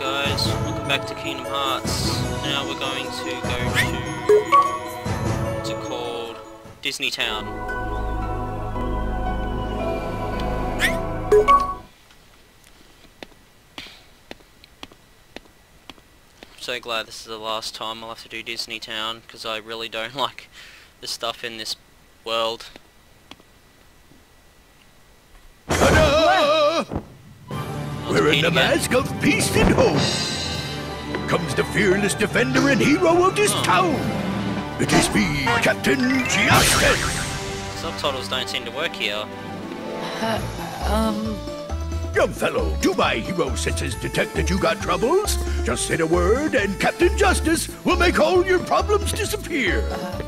guys, welcome back to Kingdom Hearts. Now we're going to go to... what's it called? Disney Town. so glad this is the last time I'll have to do Disney Town, because I really don't like the stuff in this world. Ta-da! Wearing the mask of peace and hope comes the fearless defender and hero of this Oh. town. It is me, Captain Justice. Subtitles don't seem to work here. Uh, um, Young fellow, do my hero senses detect that you got troubles? Just say a word, and Captain Justice will make all your problems disappear. Uh,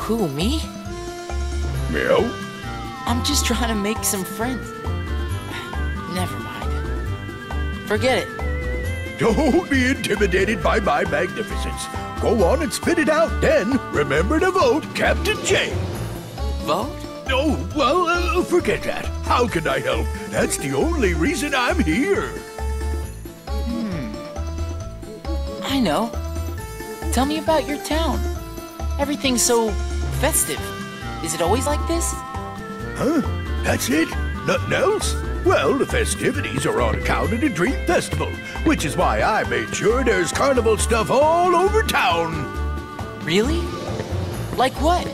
who, me? Meow. I'm just trying to make some friends. Never mind. Forget it. Don't be intimidated by my magnificence. Go on and spit it out. Then remember to vote Captain J. Vote? Oh, well, uh, forget that. How can I help? That's the only reason I'm here. Hmm. I know. Tell me about your town. Everything's so festive. Is it always like this? Huh? That's it? Nothing else? Well, the festivities are on account of the Dream Festival, which is why I made sure there's carnival stuff all over town. Really? Like what?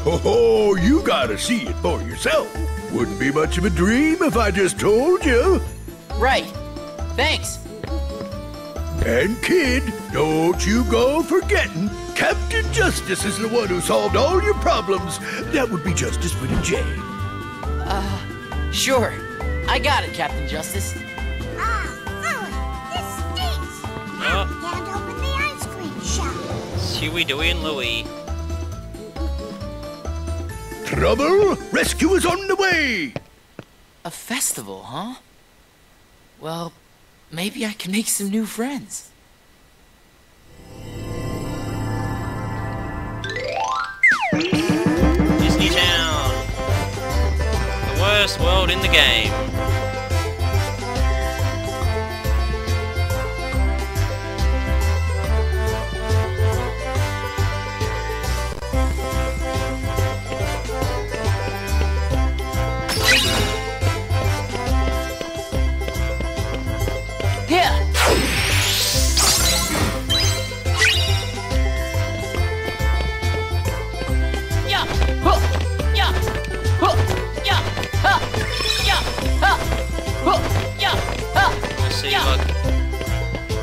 Ho ho, you gotta see it for yourself. Wouldn't be much of a dream if I just told you. Right. Thanks. And kid, don't you go forgetting, Captain Justice is the one who solved all your problems. That would be justice for the J. Uh, sure. I got it, Captain Justice. Ah, Philip, this stinks. Oh. I can't open the ice cream shop. It's Huey, Dewey, and Louie. Trouble? Rescue is on the way! A festival, huh? Well, maybe I can make some new friends. Worst world in the game.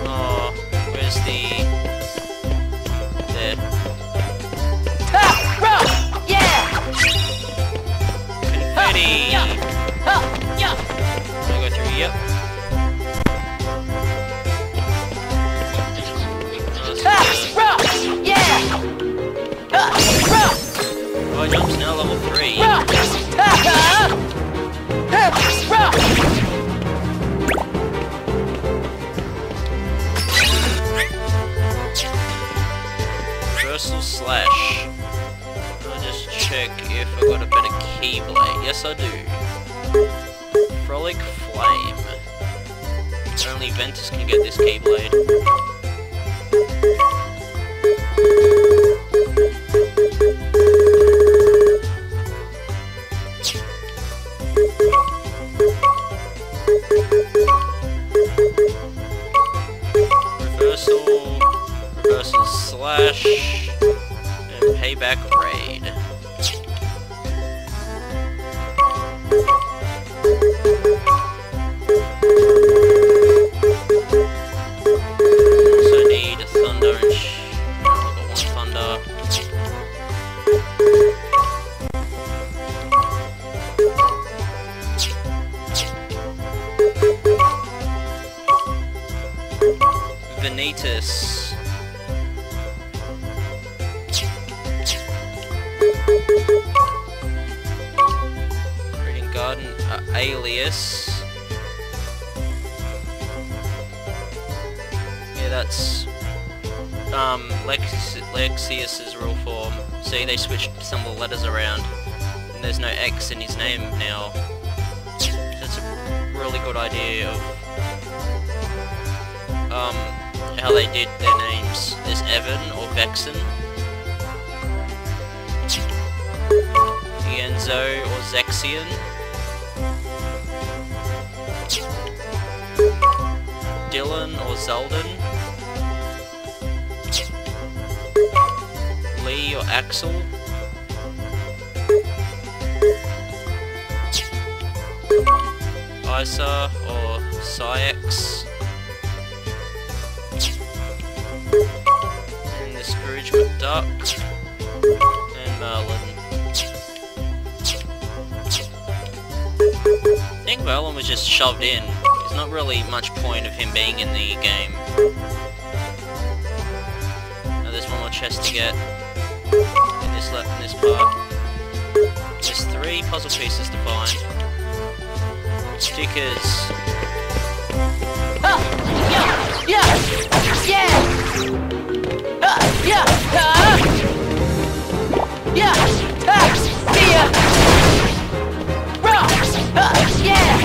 Oh, where's the... Reversal slash. I'll just check if I got a better keyblade. Yes, I do. Frolic Flame. Only Ventus can get this keyblade. Dilan or Xaldin, Lea or Axel. Isa or Saïx. And the Scrooge McDuck. And Merlin. I think Merlin was just shoved in. Not really much point of him being in the game. Now there's one more chest to get. In this left in this part. There's three puzzle pieces to find. Stickers. Ah, yeah, yeah, yeah. Ah, yeah, ah. Yeah, ah, see ya. Raw, ah, yeah.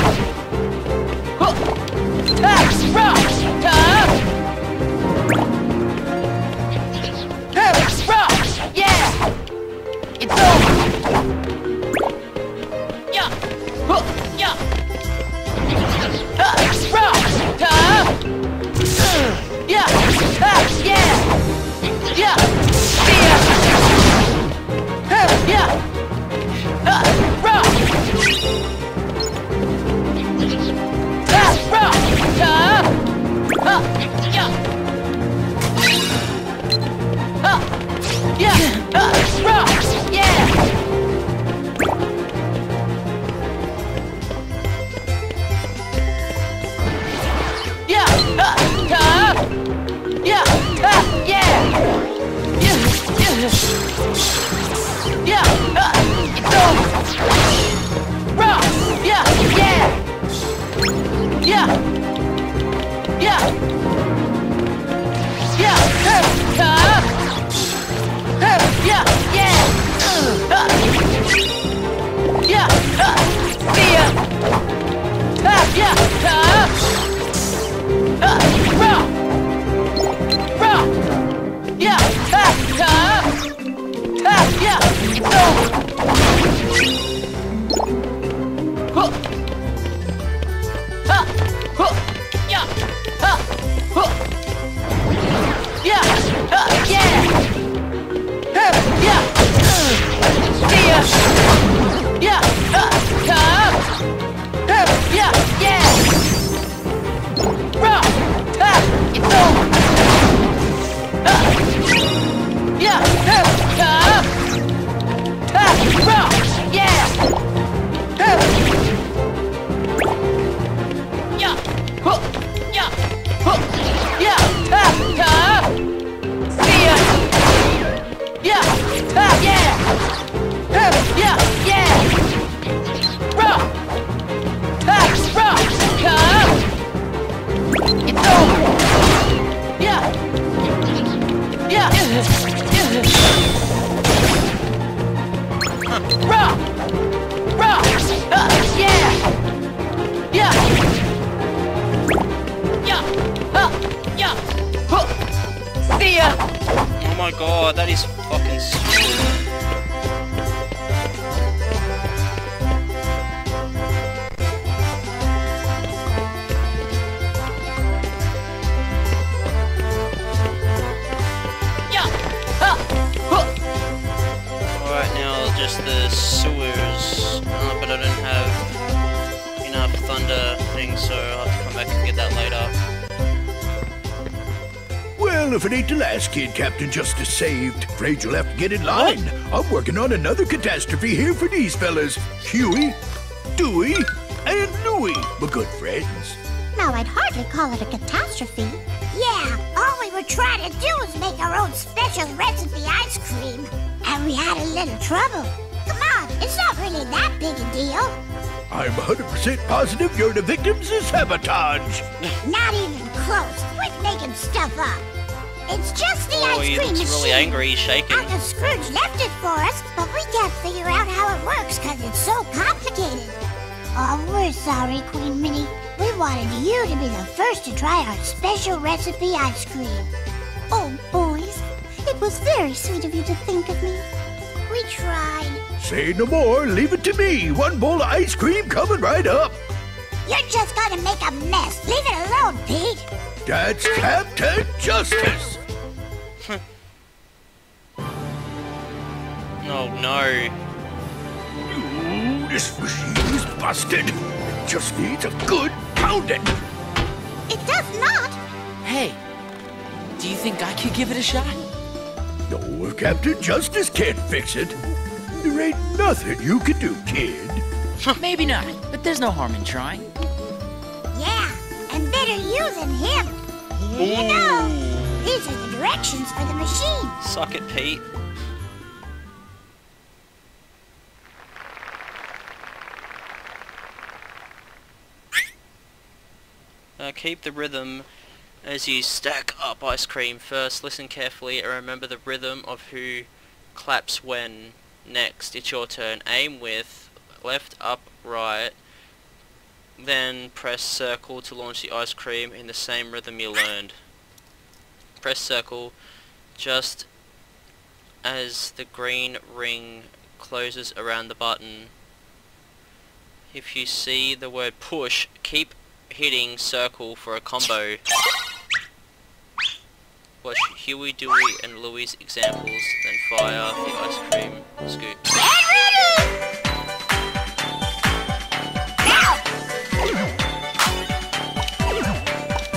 Justice saved, afraid you'll have to get in line. I'm working on another catastrophe here for these fellas. Huey, Dewey, and Louie, my good friends. Now, I'd hardly call it a catastrophe. Yeah, all we were trying to do was make our own special recipe ice cream. And we had a little trouble. Come on, it's not really that big a deal. I'm 100% positive you're the victims of sabotage. Not even close. Quit making stuff up. It's just the Oh, ice cream looks machine. really angry, he's shaking. Uncle Scrooge left it for us, but we can't figure out how it works because it's so complicated. Oh, we're sorry, Queen Minnie. We wanted you to be the first to try our special recipe ice cream. Oh, boys, it was very sweet of you to think of me. We tried. Say no more. Leave it to me. One bowl of ice cream coming right up. You're just gonna make a mess. Leave it alone, Pete. That's Captain Justice. Oh no. Ooh, this machine is busted. It just needs a good pounding. It does not. Hey, do you think I could give it a shot? No, if Captain Justice can't fix it, there ain't nothing you can do, kid. Maybe not, but there's no harm in trying. Yeah, and better you than him. Here you go. These are the directions for the machine. Suck it, Pete. Keep the rhythm as you stack up ice cream. First, listen carefully and remember the rhythm of who claps when. Next, it's your turn. Aim with left, up, right. Then press circle to launch the ice cream in the same rhythm you learned. Press circle just as the green ring closes around the button. If you see the word push, keep hitting circle for a combo. Watch Huey, Dewey and Louie's examples, then fire the ice cream scoop.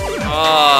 Get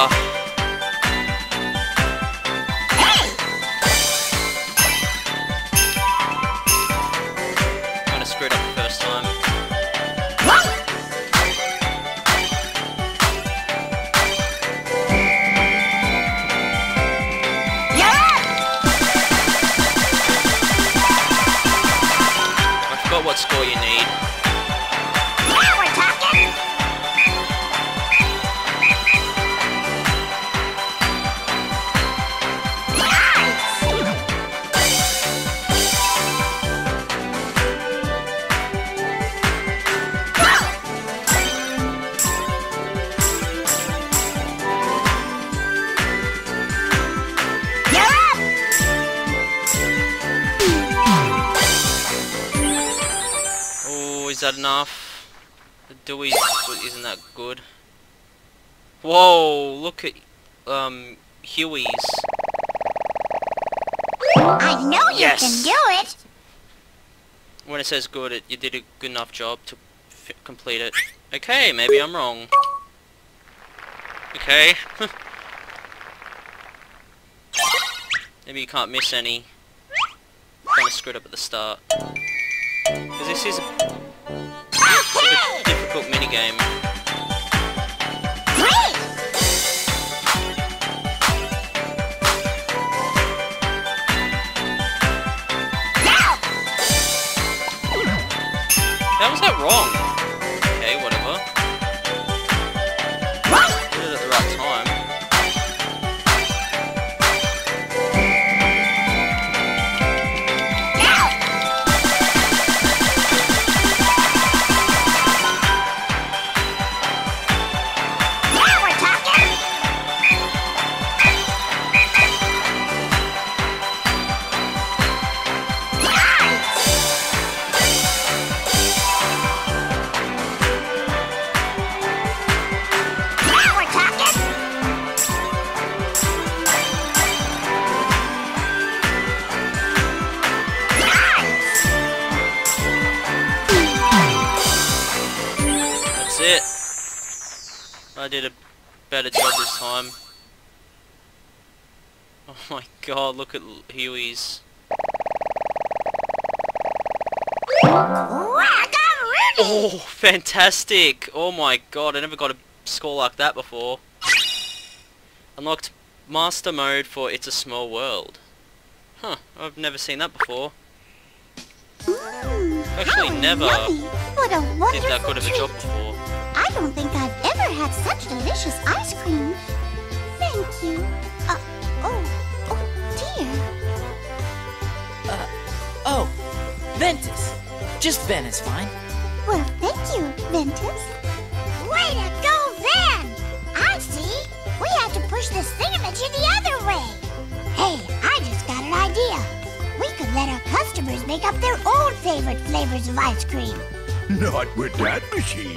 is that enough? The Dewey's isn't that good. Whoa, look at um Huey's. I know you Yes. can do it! When it says good, it, you did a good enough job to f complete it. Okay, maybe I'm wrong. Okay. maybe you can't miss any. Kind of screwed up at the start. Because this is difficult minigame. How was that wrong? Look at Huey's. Oh, fantastic! Oh my god, I never got a score like that before. Unlocked master mode for It's a Small World. Huh, I've never seen that before. Mm, Actually, never yummy. What a Did wonderful that good of a job before. I don't think I've ever had such delicious ice cream. Thank you. Uh, oh, here? Uh, oh, Ventus. Just Ventus is fine. Well, thank you, Ventus. Way to go, Ven! I see. We have to push this thingamajig the other way. Hey, I just got an idea. We could let our customers make up their own favorite flavors of ice cream. Not with that machine.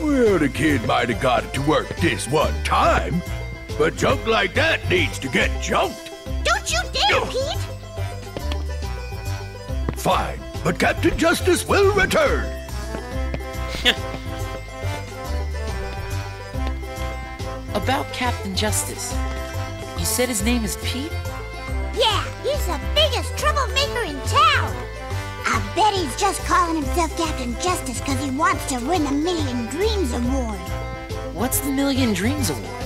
well, the kid might have got it to work this one time, but junk like that needs to get junked. Pete! Fine, but Captain Justice will return. About Captain Justice. You said his name is Pete? Yeah, he's the biggest troublemaker in town. I bet he's just calling himself Captain Justice because he wants to win the Million Dreams Award. What's the Million Dreams Award?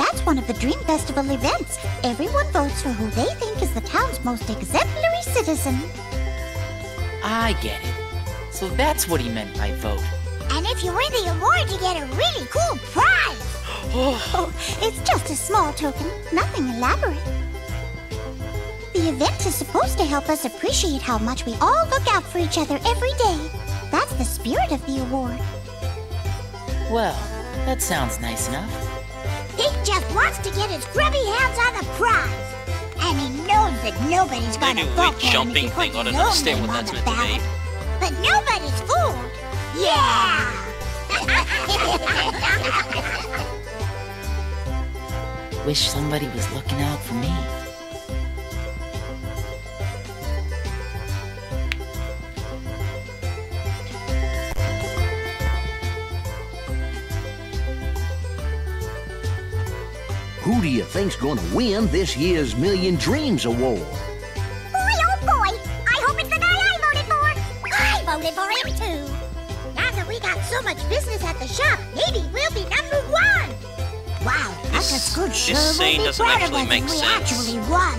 That's one of the Dream Festival events. Everyone votes for who they think is the town's most exemplary citizen. I get it. So that's what he meant by vote. And if you win the award, you get a really cool prize. Oh, it's just a small token, nothing elaborate. The event is supposed to help us appreciate how much we all look out for each other every day. That's the spirit of the award. Well, that sounds nice enough. Pete just wants to get his grubby hands on the prize. And he knows that nobody's gonna do a vote weird for him if jumping he thing. puts I don't his own understand name what on that's the meant to be. ballot. But nobody's fooled. Yeah! Wish somebody was looking out for me. Who do you think's gonna win this year's Million Dreams Award? Boy, oh boy! I hope it's the guy I voted for! I voted for him too! Now that we got so much business at the shop, maybe we'll be number one! Wow, This- that's a good show. this scene doesn't actually make we sense. actually won.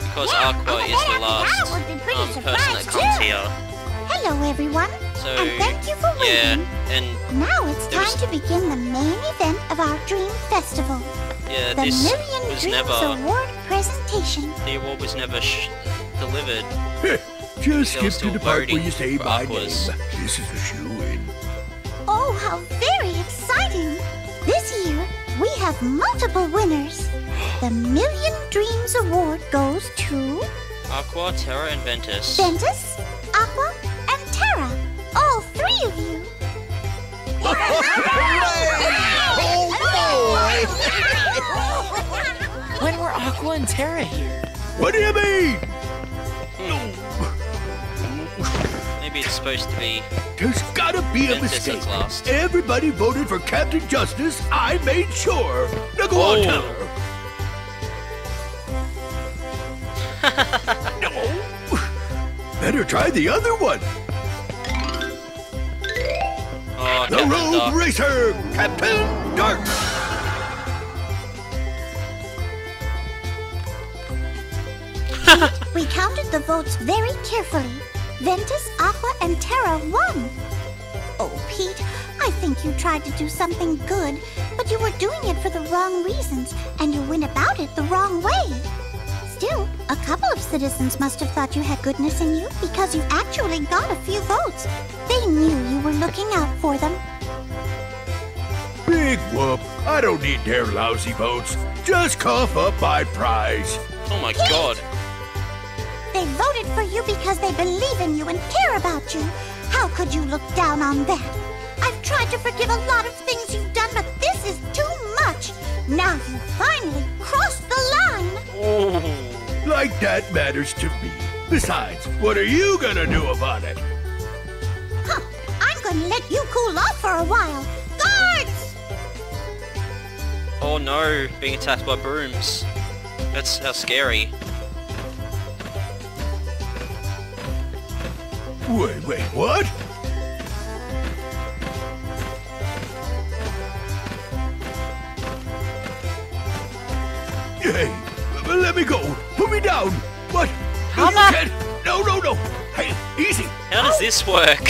Because Yeah, Aqua is the last that would be pretty um, person that surprised, comes too. here. Hello, everyone. So, and thank you for yeah, waiting. and Now it's time was- to begin the main event of our Dream Festival. Yeah, The this Million was Dreams never, Award presentation. the award was never sh- delivered. Just Still- skip to the part where you say for my Aquas. name. This is a shoe-in. Oh, how very exciting! This year, we have multiple winners. The Million Dreams Award goes to Aqua, Terra, and Ventus. Ventus, Aqua, and Terra. All three of you. When were Aqua and Terra here? What do you mean? Maybe it's supposed to be. There's gotta be a Ventus mistake. is. Everybody voted for Captain Justice. I made sure. Now go on, Oh. tell her. no. Better try the other one. Oh, The Captain Road Dark. Racer, Captain Dark. The votes very carefully. Ventus, Aqua, and Terra won. Oh, Pete, I think you tried to do something good, but you were doing it for the wrong reasons, and you went about it the wrong way. Still, a couple of citizens must have thought you had goodness in you because you actually got a few votes. They knew you were looking out for them. Big whoop. I don't need their lousy votes. Just cough up my prize. Oh my god. They voted for you because they believe in you and care about you. How could you look down on that? I've tried to forgive a lot of things you've done, but this is too much. Now you finally crossed the line. Oh. Like that matters to me. Besides, what are you gonna do about it? Huh, I'm going to let you cool off for a while. Guards! Oh no, being attacked by brooms. That's how scary. Wait, wait, what? Hey, let me go. Put me down. What? No, you Mama! can't. No, no, no. Hey, easy. How does this work?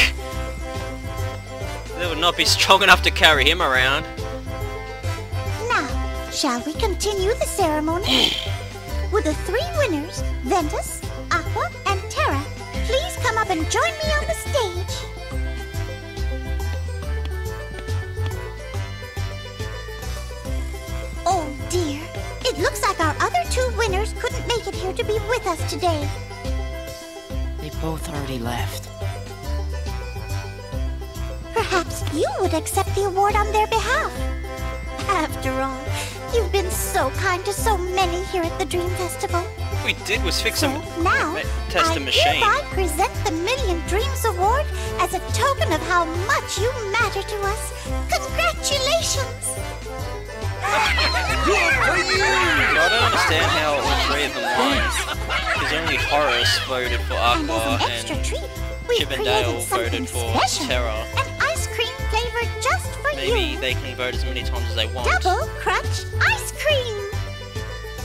They would not be strong enough to carry him around. Now, shall we continue the ceremony? Would the three winners, Ventus, Aqua, and Terra, please come up and join me on the stage? Oh dear, it looks like our other two winners couldn't make it here to be with us today. They both already left. Perhaps you would accept the award on their behalf. After all, you've been so kind to so many here at the Dream Festival. What we did was fix So a now, test I a machine. hereby present the Million Dreams Award as a token of how much you matter to us. Congratulations! I don't understand how all three of them won. Because only Horace voted for And as an extra and treat, Chip and Dale voted for special. Terra. An ice cream flavor just for Maybe you. they can vote as many times as they want. Double Crunch Ice Cream!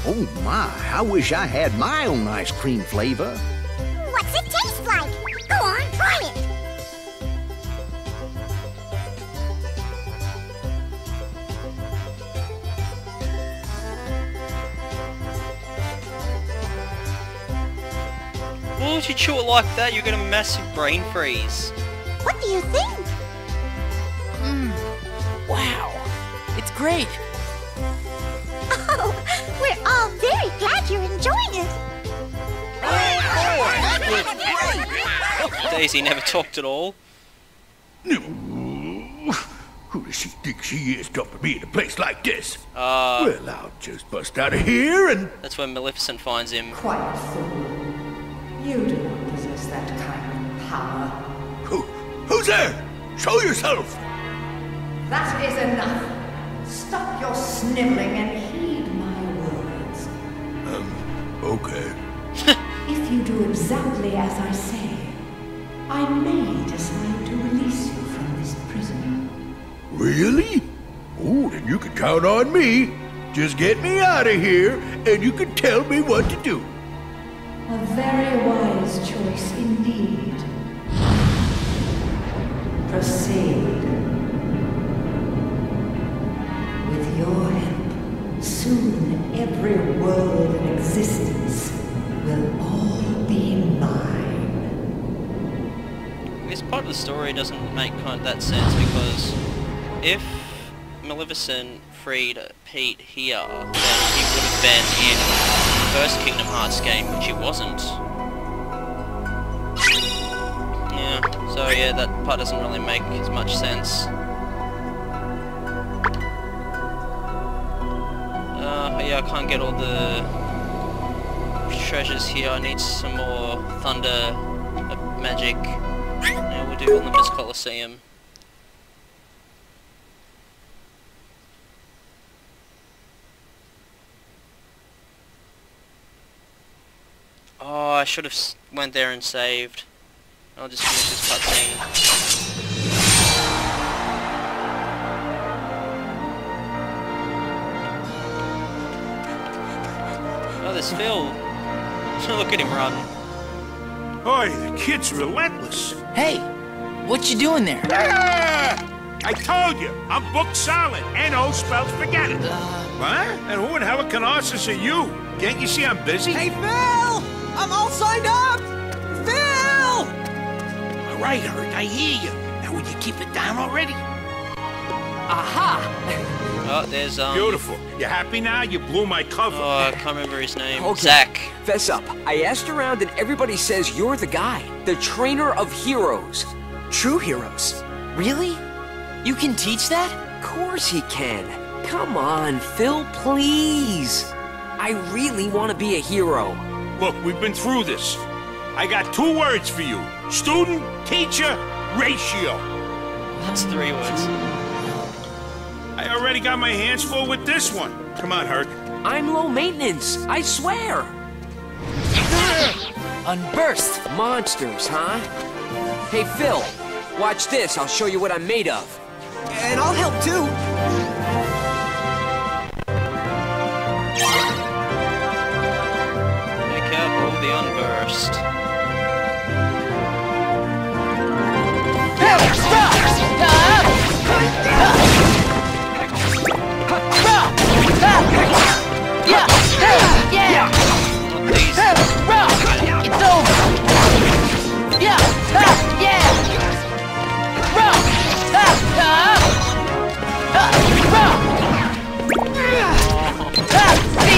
Oh my, I wish I had my own ice cream flavor. What's it taste like? Go on, try it. Why would you chew it like that? You get a massive brain freeze. What do you think? Mmm. Wow. It's great. We're all very glad you're enjoying it. Daisy never talked at all. No. Who does she think she is dumping me in a place like this? Uh, well, I'll just bust out of here and that's when Maleficent finds him. Quiet, fool. You do not possess that kind of power. who? Who's there? Show yourself. That is enough. Stop your sniveling and heed my words. Okay. If you do exactly as I say, I may decide to release you from this prison. Really? Oh, then you can count on me. Just get me out of here, and you can tell me what to do. A very wise choice indeed. Proceed. With your help, soon every world in existence will all be mine. This part of the story doesn't make kind of that sense because if Maleficent freed Pete here, then he would have been in the first Kingdom Hearts game, which he wasn't. Yeah, so yeah, that part doesn't really make as much sense. Uh, yeah, I can't get all the treasures here. I need some more thunder uh, magic. Yeah, we'll do Olympus Coliseum. Oh, I should have went there and saved. I'll just finish this cutscene. There's Phil. Look at him run. Boy, the kid's relentless. Hey, what you doing there? Ah! I told you, I'm book solid. N-O spells forget it. Uh, What? And who in Halicarnassus are you? Can't you see I'm busy? Hey, Phil! I'm all signed up! Phil! All right, Herc, I hear you. Now, will you keep it down already? Aha! Oh, there's um. Beautiful. You happy now? You blew my cover. Oh, I can't remember his name. Okay. Zack. Fess up. I asked around and everybody says you're the guy. The trainer of heroes. True heroes. Really? You can teach that? Of course he can. Come on, Phil, please. I really want to be a hero. Look, we've been through this. I got two words for you. Student, teacher, ratio. That's three words. I already got my hands full with this one. Come on, Herc. I'm low maintenance, I swear. Unversed. Monsters, huh? Hey, Phil, watch this. I'll show you what I'm made of. And I'll help too. Make out all the Unversed.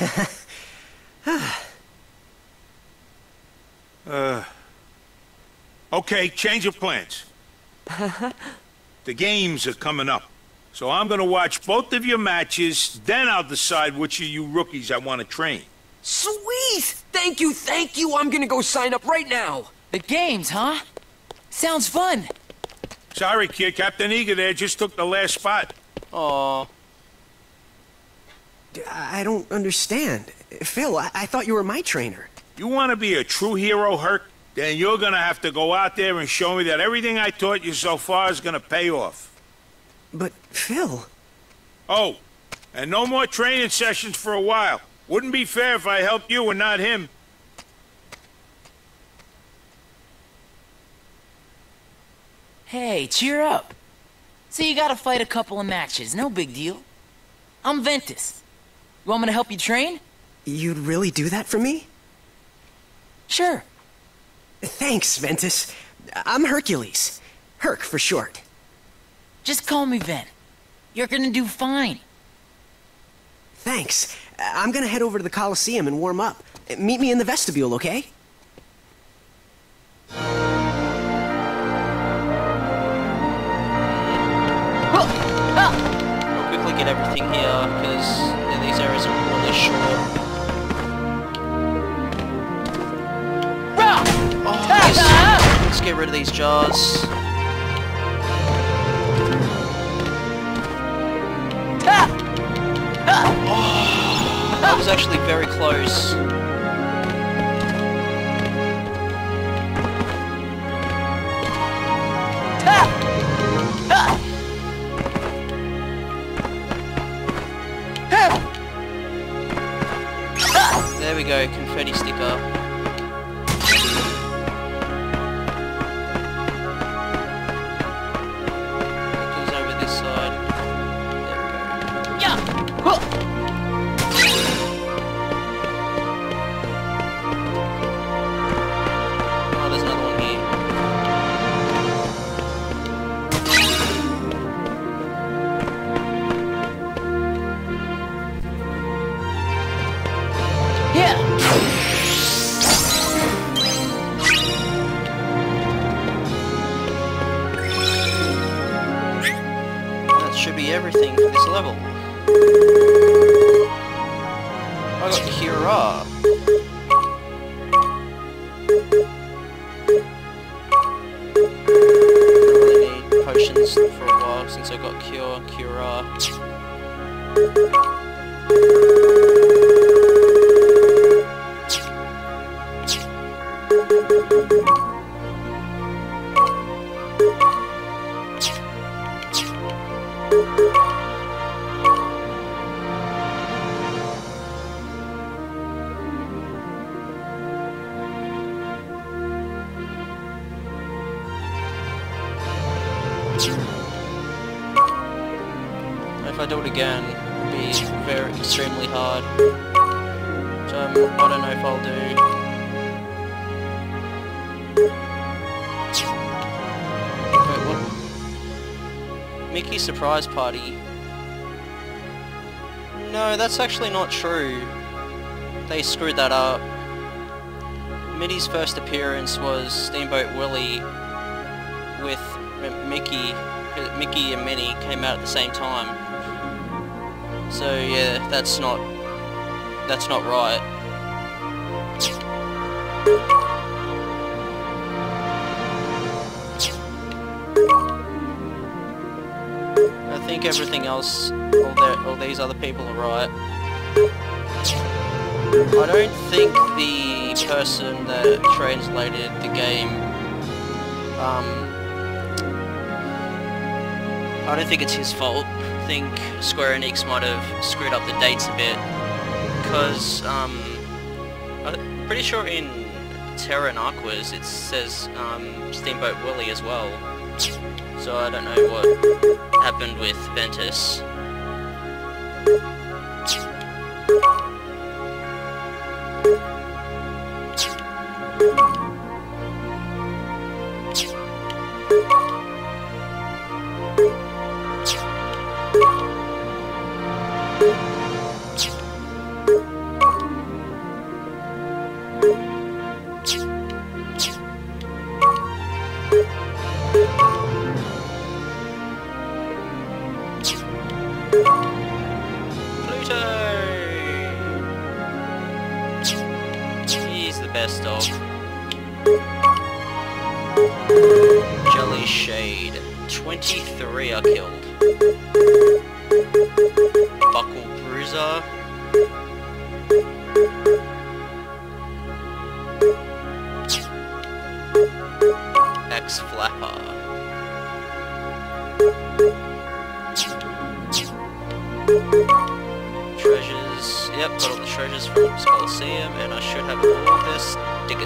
Uh, okay, change of plans. the games are coming up. So I'm gonna watch both of your matches, then I'll decide which of you rookies I want to train. Sweet! Thank you, thank you. I'm gonna go sign up right now. The games, huh? Sounds fun. Sorry, kid. Captain Eager there just took the last spot. Aw. I don't understand. Phil, I, I thought you were my trainer. You want to be a true hero, Herc? Then you're gonna have to go out there and show me that everything I taught you so far is gonna pay off. But, Phil, Oh, and no more training sessions for a while. Wouldn't be fair if I helped you and not him. Hey, cheer up. So you gotta fight a couple of matches, no big deal. I'm Ventus. You want me to help you train? you'd really do that for me? Sure. Thanks, Ventus. I'm Hercules. Herc for short. Just call me Ven. You're gonna do fine. Thanks. I'm gonna head over to the Coliseum and warm up. Meet me in the vestibule, okay? I'll quickly get everything here, because areas are really short. Oh, ah! yes. Let's get rid of these jars. Ah! Ah! Oh, that was actually very close. Go, confetti sticker. Surprise party. No, that's actually not true. They screwed that up. Minnie's first appearance was Steamboat Willie with M Mickey. Uh, Mickey and Minnie came out at the same time. So yeah, that's not that's not right. Think everything else, all, the, all these other people are right. I don't think the person that translated the game, um, I don't think it's his fault. I think Square Enix might have screwed up the dates a bit, because, um, I'm pretty sure in Terra and Aqua's it says, um, Steamboat Willie as well. So I don't know what happened with Ventus. Dog. Jelly Shade. 23 are killed. Buckle Bruiser.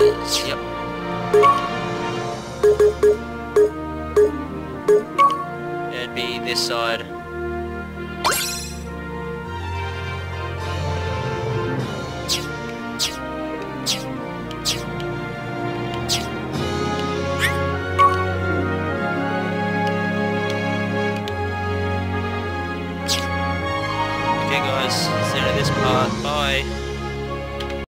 Yep.